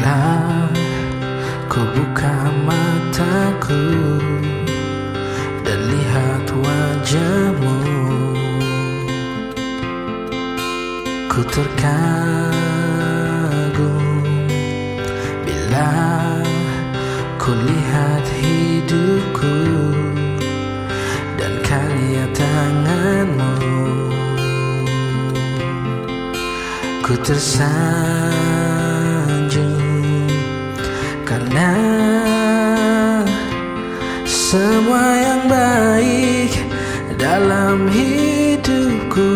Bila ku buka mataku Dan lihat wajahmu Ku terkagum. Bila ku lihat hidupku Dan karya tanganmu Ku tersanjung Karena Semua yang baik Dalam hidupku.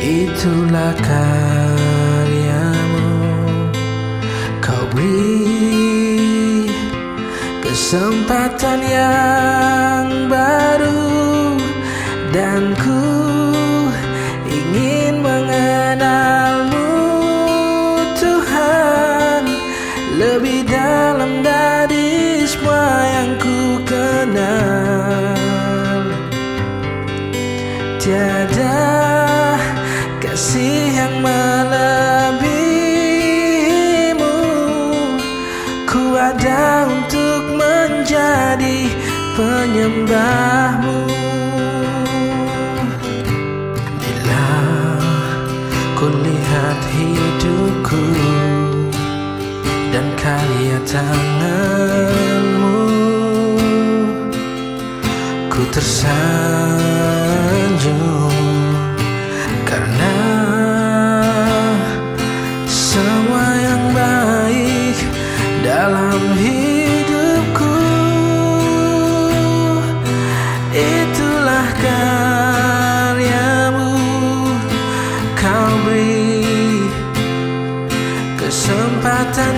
Itulah karyamu. Kau beri Kesempatan yang baru Dan ku ingin Tiada kasih yang melebihimu. Ku ada untuk menjadi penyembahmu. Bila ku lihat hidupku Dan karya tanganmu Ku Karena Semua yang baik Dalam hidupku Itulah karyamu. Kau beri Kesempatan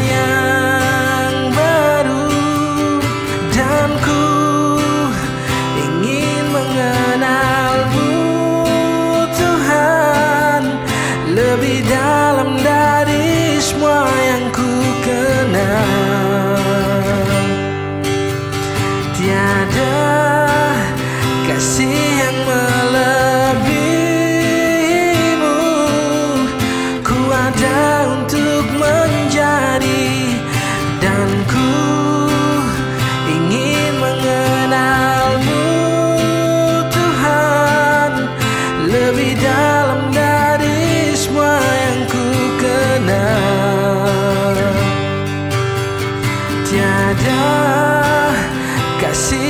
Dan ku ingin mengenalmu Tuhan. Lebih dalam dari semua yang ku kenal. Tiada kasih